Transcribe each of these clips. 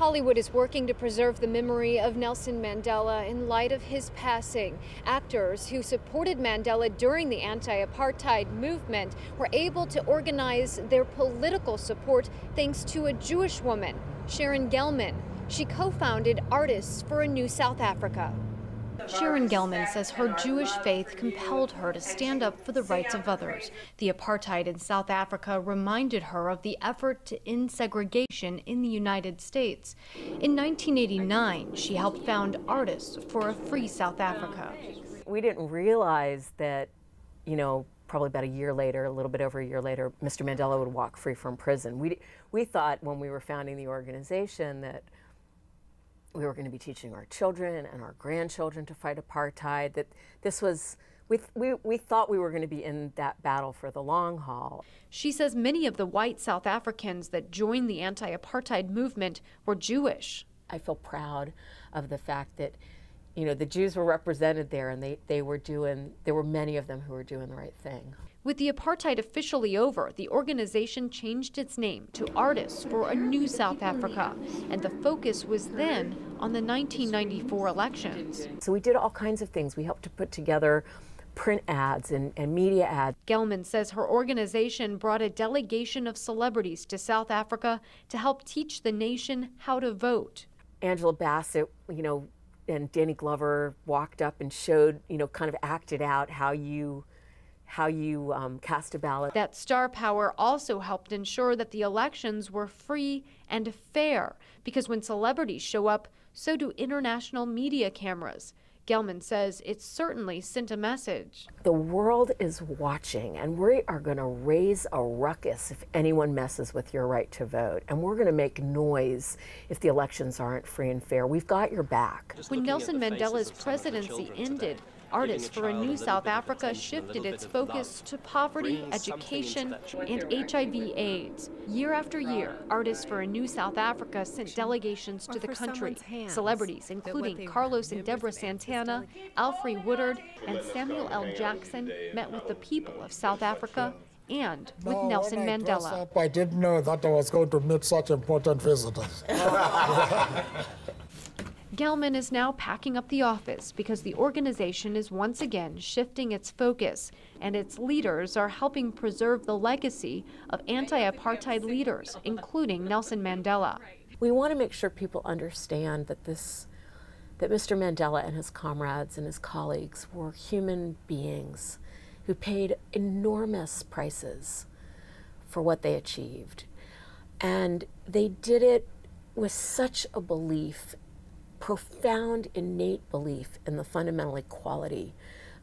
Hollywood is working to preserve the memory of Nelson Mandela in light of his passing. Actors who supported Mandela during the anti apartheid movement were able to organize their political support thanks to a Jewish woman, Sharon Gelman. She co founded Artists for a New South Africa. Sharon Gelman says her Jewish faith compelled her to stand up for the rights of others. The apartheid in South Africa reminded her of the effort to end segregation in the United States. In 1989, she helped found Artists for a Free South Africa. We didn't realize that, you know, probably about a year later, a little bit over a year later, Mr. Mandela would walk free from prison. We, we thought when we were founding the organization that we were going to be teaching our children and our grandchildren to fight apartheid, that this was, we, we, we thought we were going to be in that battle for the long haul. She says many of the white South Africans that joined the anti apartheid movement were Jewish. I feel proud of the fact that you know the Jews were represented there and they, they were doing there were many of them who were doing the right thing. With the apartheid officially over, the organization changed its name to Artists for a New South Africa, and the focus was then on the 1994 elections. So we did all kinds of things. We helped to put together print ads and, and media ads. Gelman says her organization brought a delegation of celebrities to South Africa to help teach the nation how to vote. Angela Bassett, you know, and Danny Glover walked up and showed, you know, kind of acted out how you how you um, cast a ballot. That star power also helped ensure that the elections were free and fair because when celebrities show up, so do international media cameras. Gelman says it certainly sent a message. The world is watching, and we are going to raise a ruckus if anyone messes with your right to vote. And we're going to make noise if the elections aren't free and fair. We've got your back. When Nelson Mandela's presidency ended, Artists for a New South Africa shifted its focus to poverty, education, and HIV/AIDS. Year after year, Artists for a New South Africa sent delegations to the country. Celebrities including Carlos and Deborah Santana, Alfre Woodard, and Samuel L. Jackson met with the people of South Africa and with no, Nelson I Mandela. Up, I didn't know that I was going to meet such important visitors. Gelman is now packing up the office because the organization is once again shifting its focus, and its leaders are helping preserve the legacy of anti apartheid leaders, including Nelson Mandela. We want to make sure people understand that this that Mr. Mandela and his comrades and his colleagues were human beings who paid enormous prices for what they achieved. And they did it with such a belief profound innate belief in the fundamental equality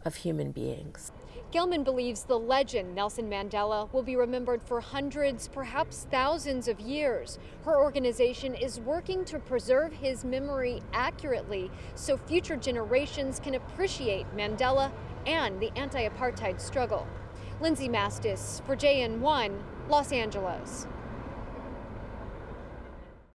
of human beings. Gelman believes the legend Nelson Mandela will be remembered for hundreds, perhaps thousands of years. Her organization is working to preserve his memory accurately so future generations can appreciate Mandela and the anti apartheid struggle. Lindsey Mastis for JN1, Los Angeles.